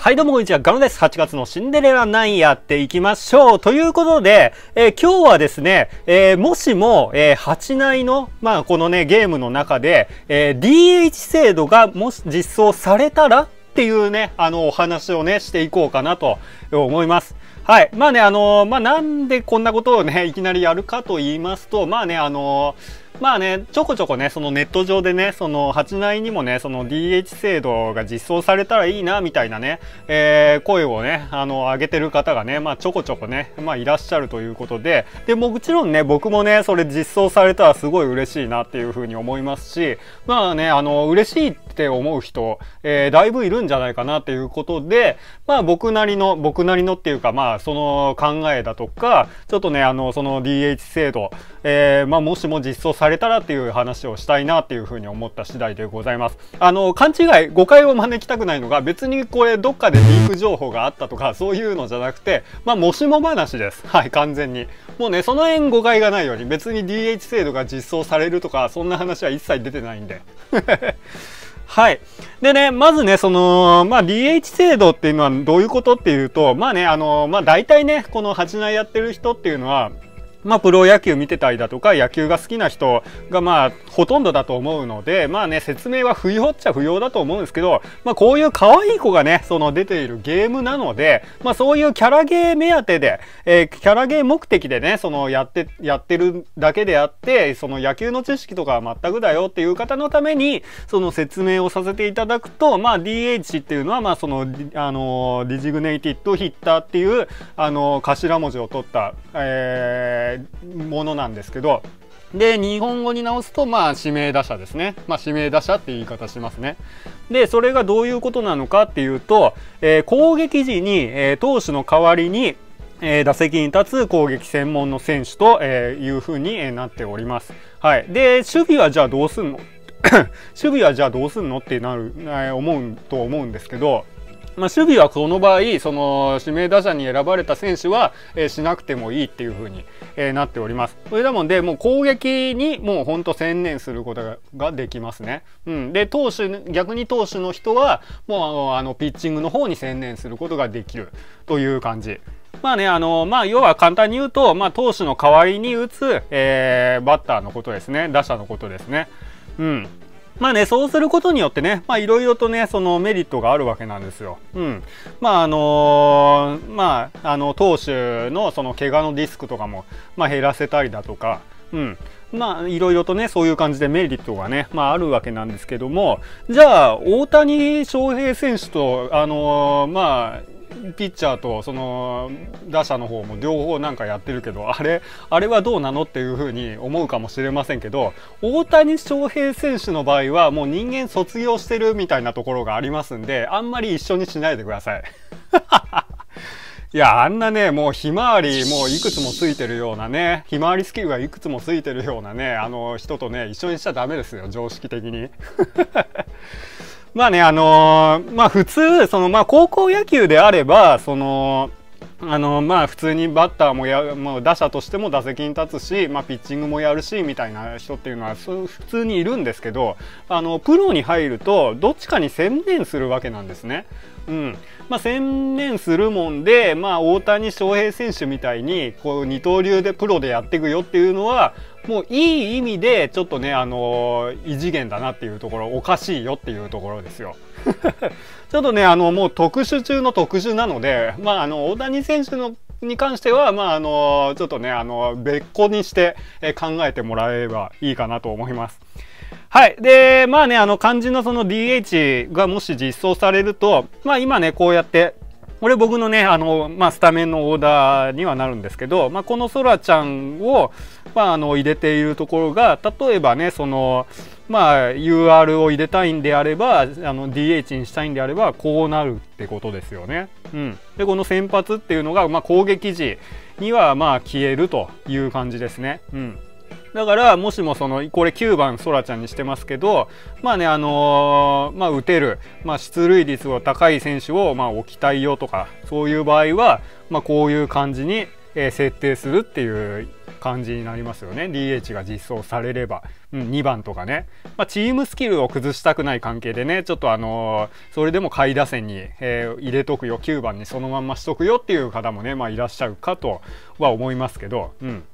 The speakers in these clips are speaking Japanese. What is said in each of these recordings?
はい、どうもこんにちは。ガロです。8月のシンデレラ9やっていきましょう。ということで、えー、今日はですね、えー、もしも、えー、8内の、まあ、このね、ゲームの中で、え DH 制度がもし実装されたらっていうね、あの、お話をね、していこうかなと思います。はい。まあね、あのまあ、なんでこんなことをね、いきなりやるかと言いますと、まあね、あのまあね、ちょこちょこね、そのネット上でね、その8内にもね、その DH 制度が実装されたらいいな、みたいなね、えー、声をね、あの、上げてる方がね、まあちょこちょこね、まあいらっしゃるということで、で、もちろんね、僕もね、それ実装されたらすごい嬉しいなっていうふうに思いますし、まあね、あの、嬉しいってて思う人、えー、だいぶいるんじゃないかなっていうことで、まあ僕なりの、僕なりのっていうか、まあその考えだとか、ちょっとね、あの、その DH 制度、えー、まあもしも実装されたらっていう話をしたいなっていうふうに思った次第でございます。あの、勘違い、誤解を招きたくないのが別にこれどっかでリーク情報があったとかそういうのじゃなくて、まあ、もしも話です。はい、完全に。もうね、その辺誤解がないように別に DH 制度が実装されるとかそんな話は一切出てないんで。はい。でね、まずね、その、まあ、DH 制度っていうのはどういうことっていうと、まあね、あの、まあ、大体ね、この8内やってる人っていうのは、まあ、プロ野球見てたりだとか野球が好きな人がまあほとんどだと思うのでまあね説明は不要っちゃ不要だと思うんですけど、まあ、こういう可愛い子がねその出ているゲームなので、まあ、そういうキャラゲー目当てで、えー、キャラゲー目的でねそのやってやってるだけであってその野球の知識とかは全くだよっていう方のためにその説明をさせていただくと、まあ、DH っていうのはまあそのあのディジグネイティッドヒッターっていうあの頭文字を取った、えーものなんですけどで日本語に直すとまあ指名打者ですね、まあ、指名打者って言い方しますねでそれがどういうことなのかっていうと、えー、攻撃時に、えー、投手の代わりにえー、打席に立つ攻撃専門の選手と、えー、いうふうになっております。はい。で、守備はじゃあどうすんの？守備はじゃあどうすんの？ってなる、えー、思うと思うんですけど、まあ、守備はこの場合その指名打者に選ばれた選手は、えー、しなくてもいいっていう風に、えー、なっております。それだもんでもう攻撃にもうほんと専念することができますね。うん、で投手逆に投手の人はもうあのピッチングの方に専念することができるという感じ。まあね、あの、まあ、要は簡単に言うと、まあ、投手の代わりに打つ、えー、バッターのことですね。打者のことですね。うん。まあね、そうすることによってね、まあいろいろとね、そのメリットがあるわけなんですよ。うん。まああのー、まあ、あの、投手のその怪我のリスクとかも、まあ減らせたりだとか、うん。まあいろいろとね、そういう感じでメリットがね、まああるわけなんですけども、じゃあ、大谷翔平選手と、あのー、まあ、ピッチャーとその打者の方も両方なんかやってるけどあれあれはどうなのっていうふうに思うかもしれませんけど大谷翔平選手の場合はもう人間卒業してるみたいなところがありますんであんまり一緒にしないでください。いや、あんなね、もうひまわりもういくつもついてるようなね、ひまわりスキルがいくつもついてるようなね、あの人とね、一緒にしちゃダメですよ、常識的に。まあね、あのー、まあ普通、そのまあ高校野球であれば、その、あのまあ普通にバッターもや、まあ、打者としても打席に立つし、まあ、ピッチングもやるしみたいな人っていうのは普通にいるんですけどあのプロに入るとどっちかに専念するわけなんですね。うんまあ、専念するもんで、まあ、大谷翔平選手みたいにこう二刀流でプロでやっていくよっていうのはもういい意味でちょっとね、あの異次元だなっていうところおかしいよっていうところですよ。ちょっとねあのもう特殊中の特殊なので、まあ、あの大谷選手のに関しては、まあ、あのちょっとねあの別個にして考えてもらえればいいかなと思います。はい。で、まあね、あの、漢字のその DH がもし実装されると、まあ今ね、こうやって、これ僕のね、あの、まあスタメンのオーダーにはなるんですけど、まあこのソラちゃんを、まああの、入れているところが、例えばね、その、まあ UR を入れたいんであれば、あの、DH にしたいんであれば、こうなるってことですよね。うん。で、この先発っていうのが、まあ攻撃時には、まあ消えるという感じですね。うん。だからもしもそのこれ9番そらちゃんにしてますけどまあねあのー、まあ打てる、まあ、出塁率を高い選手をまあ置きたいよとかそういう場合はまあこういう感じに、え設定するっていう感じになりますよね。DH が実装されれば、うん、2番とかね、まあ、チームスキルを崩したくない関係でねちょっとあのー、それでも下位打線に、えー、入れとくよ。9番にそのまんましとくよっていう方もね、まあ、いらっしゃるかとは思いますけど、うん、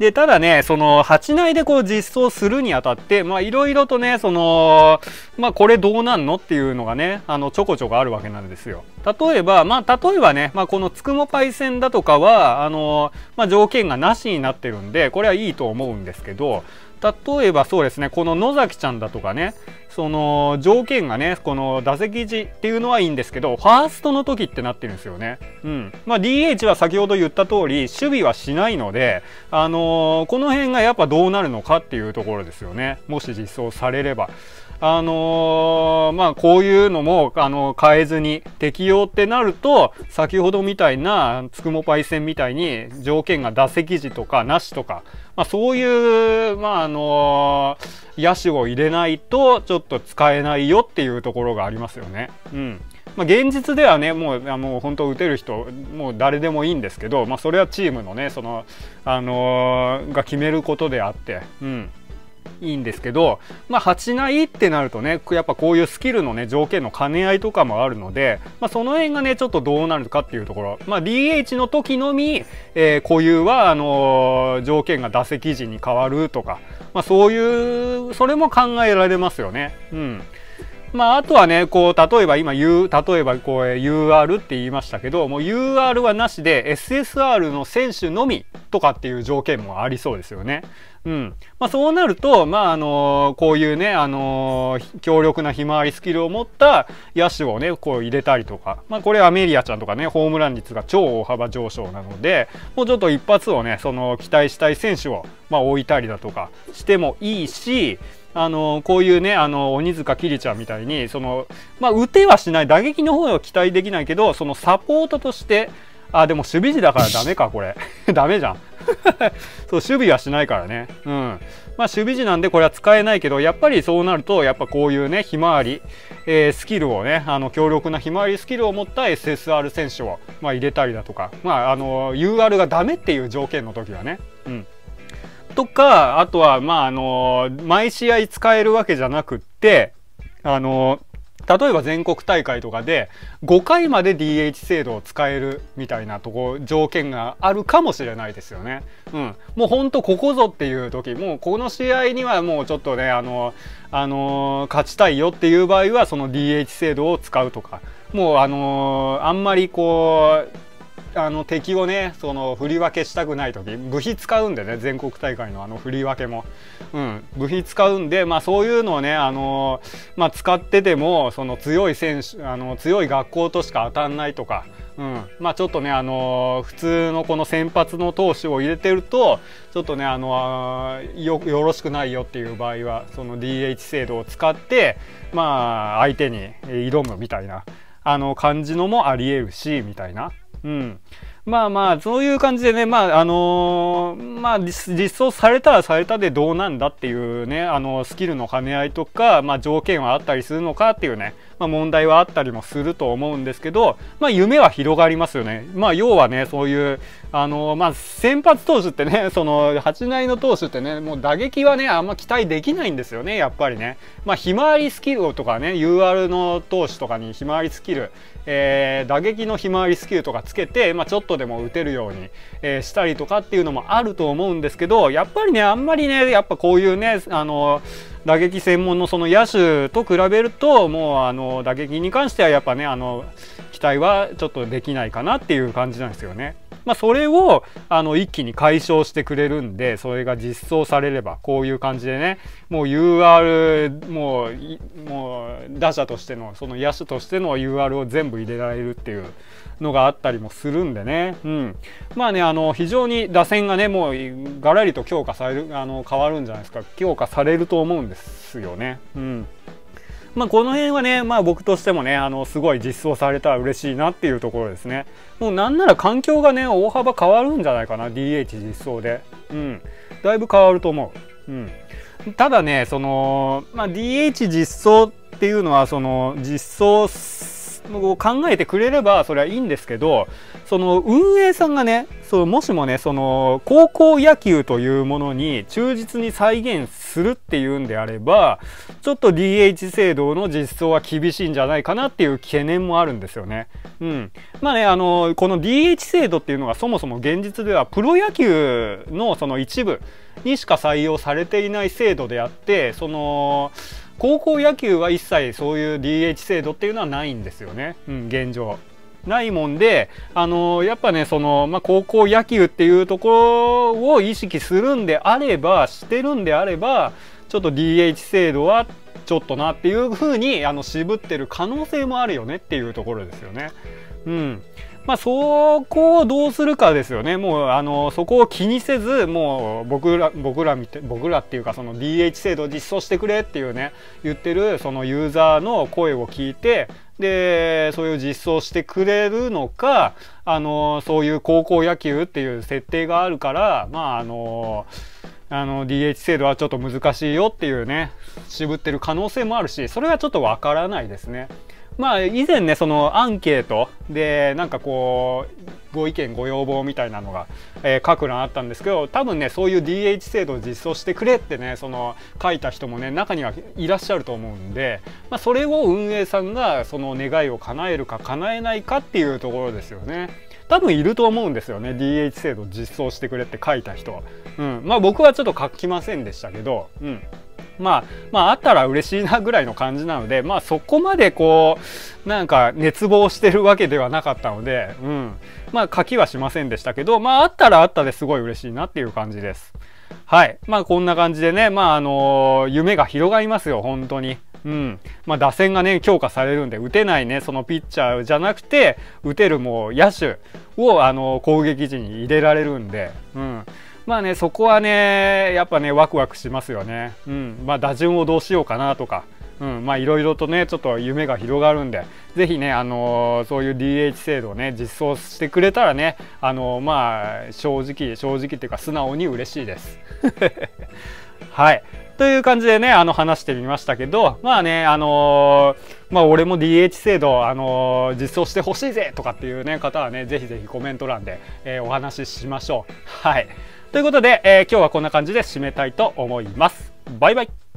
で、ただね、その、8内でこう実装するにあたって、まあいろいろとね、その、まあこれどうなんのっていうのがね、あの、ちょこちょこあるわけなんですよ。例えば、まあ例えばね、まあこのつくもパイセンだとかは、あの、まあ条件がなしになってるんで、これはいいと思うんですけど、例えばそうですね、この野崎ちゃんだとかね、その条件がね、この打席時っていうのはいいんですけど、ファーストの時ってなってるんですよね。うん。まあ DH は先ほど言った通り、守備はしないので、あのー、この辺がやっぱどうなるのかっていうところですよね。もし実装されれば。あのー、まあ、こういうのも、あの、変えずに適用ってなると、先ほどみたいな、つくもパイセンみたいに条件が打席時とかなしとか、まあ、そういう、まあ、あのー、野手を入れないと、ちょっと使えないよっていうところがありますよね。うん。まあ、現実ではね、もう、もう本当打てる人、もう誰でもいいんですけど、まあ、それはチームのね、その、あのー、が決めることであって、うん。いいんですけど、まあ、8内ってなるとね、やっぱこういうスキルのね、条件の兼ね合いとかもあるので、まあ、その辺がね、ちょっとどうなるかっていうところ、まあ、DH の時のみ、えー、固有は、あのー、条件が打席時に変わるとか、まあ、そういう、それも考えられますよね。うん。まあ、あとはね、こう、例えば今、U、例えばこう、UR って言いましたけど、もう UR はなしで SSR の選手のみとかっていう条件もありそうですよね。うん。まあ、そうなると、まあ、あのー、こういうね、あのー、強力なひまわりスキルを持った野手をね、こう入れたりとか、まあ、これアメリアちゃんとかね、ホームラン率が超大幅上昇なので、もうちょっと一発をね、その期待したい選手を、まあ、置いたりだとかしてもいいし、あのこういうね、あの鬼塚きりちゃんみたいに、その、まあ、打てはしない、打撃の方は期待できないけど、そのサポートとして、あ、でも守備時だからダメか、これ。ダメじゃん。そう守備はしないからね。うん。まあ守備時なんでこれは使えないけど、やっぱりそうなると、やっぱこういうね、ひまわり、えー、スキルをね、あの強力なひまわりスキルを持った SSR 選手を、まあ、入れたりだとか、まあ、あの UR がダメっていう条件の時はね。うん。とか、あとは、まあ、あの毎試合使えるわけじゃなくって、あの例えば全国大会とかで5回まで DH 制度を使えるみたいなとこ条件があるかもしれないですよね。うん、もうほんとここぞっていう時もうこの試合にはもうちょっとねあのあの勝ちたいよっていう場合はその DH 制度を使うとかもうあのあんまりこうあの敵をねその振り分けしたくない時部費使うんでね全国大会のあの振り分けも、うん、部費使うんで、まあ、そういうのをねあの、まあ、使っててもその強い選手あの強い学校としか当たんないとか、うん。まあ、ちょっとねあの普通のこの先発の投手を入れてるとちょっとねあのよよろしくないよっていう場合はその DH 制度を使ってまあ相手に挑むみたいなあの感じのもありえるしみたいな。うん。まあまあ、そういう感じでね、まあ、あのー、まあ、実装されたらされたでどうなんだっていうね、あの、スキルの兼ね合いとか、まあ、条件はあったりするのかっていうね、まあ、問題はあったりもすると思うんですけど、まあ、夢は広がりますよね。まあ、要はね、そういう、あの、まあ、先発投手ってね、その、8内の投手ってね、もう打撃はね、あんま期待できないんですよね、やっぱりね。まあ、ひまわりスキルとかね、UR の投手とかにひまわりスキル、えー、打撃のひまわりスキルとかつけて、まあ、ちょっとでも打てるように、えー、したりとかっていうのもあると思うんですけどやっぱりねあんまりねやっぱこういうねあの打撃専門のその野手と比べるともうあの打撃に関してはやっぱねあの期待はちょっとできないかなっていう感じなんですよね。まあ、それをあの一気に解消してくれるんでそれが実装されればこういう感じでねもう UR もうもう打者としてのその野手としての UR を全部入れられるっていうのがあったりもするんでね、うん、まあねあの非常に打線がねもうがらりと強化されるあの変わるんじゃないですか。強化されると思うんですよね。うん。まあ、この辺はね、まあ、僕としてもねあのすごい実装されたら嬉しいなっていうところですね。もうなんなら環境がね大幅変わるんじゃないかな DH 実装で。うん。だいぶ変わると思う。うん。ただねその、まあ、DH 実装っていうのはその実装考えてくれればそれはいいんですけどその運営さんがねそうもしもねその高校野球というものに忠実に再現するっていうんであればちょっと DH 制度の実装は厳しいんじゃないかなっていう懸念もあるんですよね。うん、まあねあのこの DH 制度っていうのがそもそも現実ではプロ野球のその一部にしか採用されていない制度であってその高校野球は一切そういう DH 制度っていうのはないんですよね、うん、現状。ないもんで、あのやっぱね、その、まあ、高校野球っていうところを意識するんであれば、してるんであれば、ちょっと DH 制度はちょっとなっていうふうに、あの、渋ってる可能性もあるよねっていうところですよね。うん。まあ、そこをどうするかですよね。もう、あの、そこを気にせず、もう、僕ら、僕ら見て、僕らっていうか、その DH 制度を実装してくれっていうね、言ってる、そのユーザーの声を聞いて、で、そういう実装してくれるのか、あの、そういう高校野球っていう設定があるから、まあ、あの、あの DH 制度はちょっと難しいよっていうね渋ってる可能性もあるしそれはちょっとわからないですね。まあ以前ねそのアンケートでなんかこうご意見ご要望みたいなのが、えー、書く欄あったんですけど多分ねそういう DH 制度を実装してくれってねその書いた人もね中にはいらっしゃると思うんで、まあ、それを運営さんがその願いを叶えるか叶えないかっていうところですよね。多分いると思うんですよね DH 制度実装してくれって書いた人。うん、まあ僕はちょっと書きませんでしたけど、うん、まあ、まあ、あったら嬉しいなぐらいの感じなので、まあ、そこまでこう、なんか熱望してるわけではなかったので、うん。まあ、書きはしませんでしたけど、まあ、あったらあったですごい嬉しいなっていう感じです。はい。まあ、こんな感じでね、まあ、あのー、夢が広がりますよ、本当に。うん。まあ、打線がね、強化されるんで、打てないね、そのピッチャーじゃなくて、打てるもう野手を、あの、攻撃時に入れられるんで、うん。まあね、そこはね、やっぱね、ワクワクしますよね。うん。まあ、打順をどうしようかなとか、うん、まあいろいろとねちょっと夢が広がるんで是非ね、あのー、そういう DH 制度をね実装してくれたらね、あのー、まあ正直正直っていうか素直に嬉しいです。はいという感じでね、あの話してみましたけど、まあね、あのー、まあ俺も DH 制度、あのー、実装してほしいぜとかっていうね、方はね、ぜひぜひコメント欄で、えー、お話ししましょう。はい。ということで、え今日はこんな感じで締めたいと思います。バイバイ。